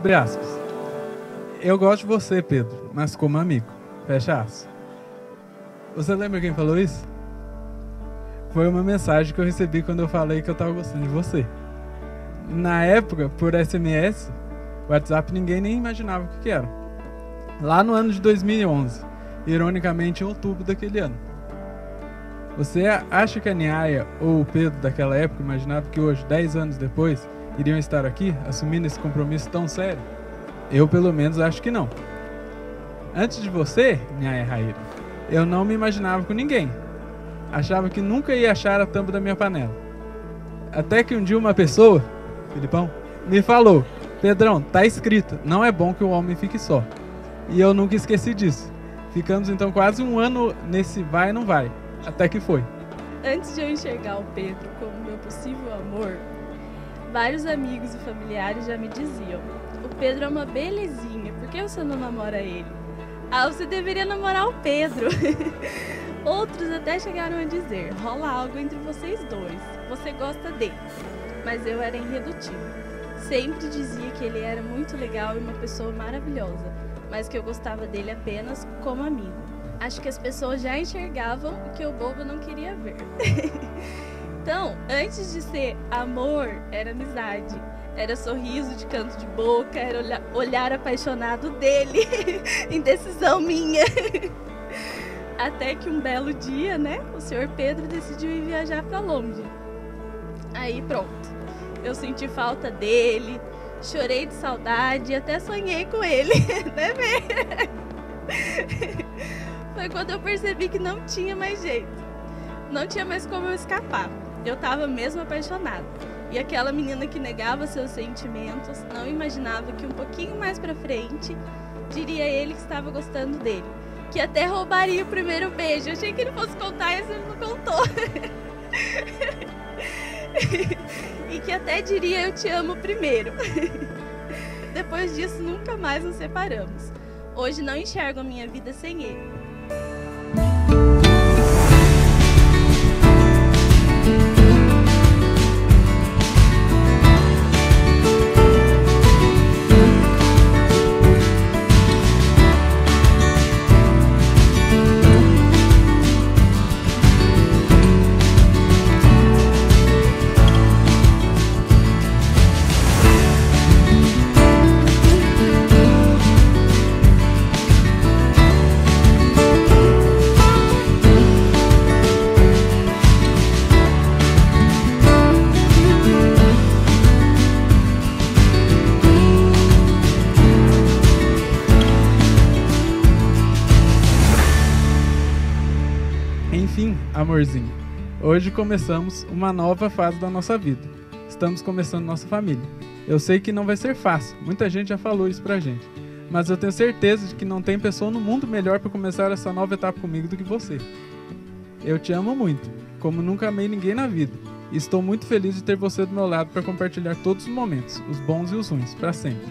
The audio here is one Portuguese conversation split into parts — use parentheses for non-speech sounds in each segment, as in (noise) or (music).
Abre aspas. Eu gosto de você, Pedro, mas como amigo. Fecha aspas. Você lembra quem falou isso? Foi uma mensagem que eu recebi quando eu falei que eu tava gostando de você. Na época, por SMS, WhatsApp ninguém nem imaginava o que, era. Lá no ano de 2011, ironicamente em outubro daquele ano. Você acha que a Niaya ou o Pedro daquela época imaginava que hoje, 10 anos depois, iriam estar aqui assumindo esse compromisso tão sério? Eu, pelo menos, acho que não. Antes de você, Niaya Raíra, eu não me imaginava com ninguém. Achava que nunca ia achar a tampa da minha panela. Até que um dia uma pessoa, Filipão, me falou: Pedrão, tá escrito, não é bom que o homem fique só. E eu nunca esqueci disso. Ficamos então quase um ano nesse vai e não vai. Até que foi. Antes de eu enxergar o Pedro como meu possível amor, vários amigos e familiares já me diziam: O Pedro é uma belezinha, por que você não namora ele? Ah, você deveria namorar o Pedro. (laughs) Outros até chegaram a dizer: rola algo entre vocês dois, você gosta dele. Mas eu era irredutível. Sempre dizia que ele era muito legal e uma pessoa maravilhosa, mas que eu gostava dele apenas como amigo. Acho que as pessoas já enxergavam o que o bobo não queria ver. (laughs) então, antes de ser amor, era amizade. Era sorriso de canto de boca, era olhar apaixonado dele, (laughs) indecisão minha. (laughs) Até que um belo dia, né, o senhor Pedro decidiu ir viajar para longe. Aí pronto. Eu senti falta dele, chorei de saudade e até sonhei com ele, (laughs) né, Foi quando eu percebi que não tinha mais jeito. Não tinha mais como eu escapar. Eu tava mesmo apaixonada. E aquela menina que negava seus sentimentos não imaginava que um pouquinho mais pra frente diria ele que estava gostando dele. Que até roubaria o primeiro beijo. Eu achei que ele fosse contar e ele não contou. (laughs) e que até diria eu te amo primeiro. (laughs) Depois disso, nunca mais nos separamos. Hoje não enxergo a minha vida sem ele. Amorzinho. Hoje começamos uma nova fase da nossa vida. Estamos começando nossa família. Eu sei que não vai ser fácil, muita gente já falou isso pra gente. Mas eu tenho certeza de que não tem pessoa no mundo melhor para começar essa nova etapa comigo do que você. Eu te amo muito, como nunca amei ninguém na vida. E estou muito feliz de ter você do meu lado para compartilhar todos os momentos, os bons e os ruins, para sempre.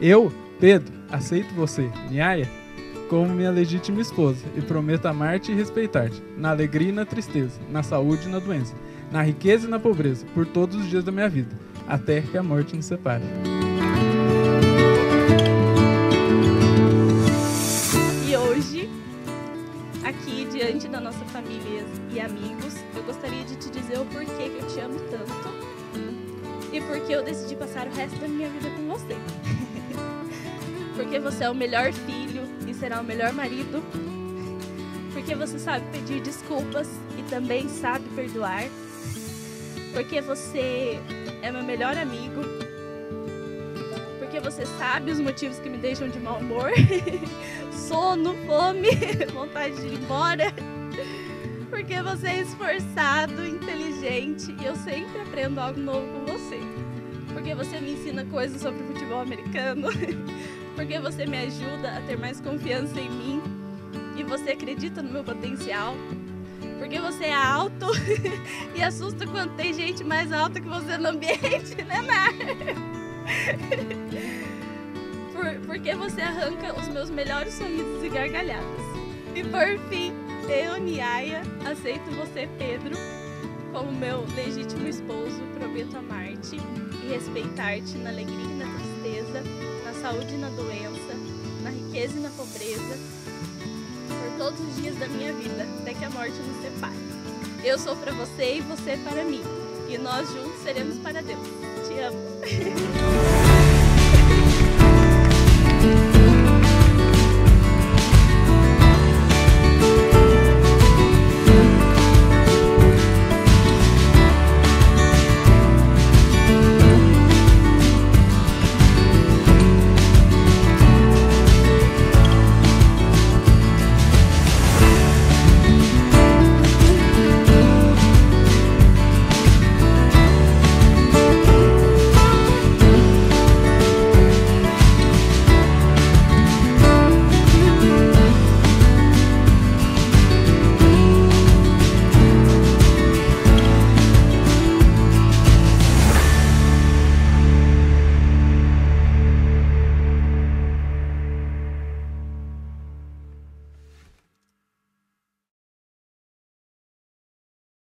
Eu, Pedro, aceito você, Niaya, como minha legítima esposa e prometo amar-te e respeitar-te, na alegria e na tristeza, na saúde e na doença, na riqueza e na pobreza, por todos os dias da minha vida, até que a morte nos separe. E hoje, aqui diante da nossa família e amigos, eu gostaria de te dizer o porquê que eu te amo tanto e porque eu decidi passar o resto da minha vida com você. Porque você é o melhor filho e será o melhor marido. Porque você sabe pedir desculpas e também sabe perdoar. Porque você é meu melhor amigo. Porque você sabe os motivos que me deixam de mau humor. (laughs) Sono, fome, (laughs) vontade de ir embora. Porque você é esforçado, inteligente e eu sempre aprendo algo novo com você. Porque você me ensina coisas sobre futebol americano (laughs) porque você me ajuda a ter mais confiança em mim e você acredita no meu potencial. Porque você é alto (laughs) e assusta quando tem gente mais alta que você no ambiente, (laughs) né, Mar? Por, porque você arranca os meus melhores sorrisos e gargalhadas. E por fim, eu, Niaya, aceito você, Pedro, como meu legítimo esposo prometo amar-te e respeitar-te na alegria saúde e na doença, na riqueza e na pobreza, por todos os dias da minha vida, até que a morte nos separe. Eu sou para você e você para mim, e nós juntos seremos para Deus. Te amo. (laughs)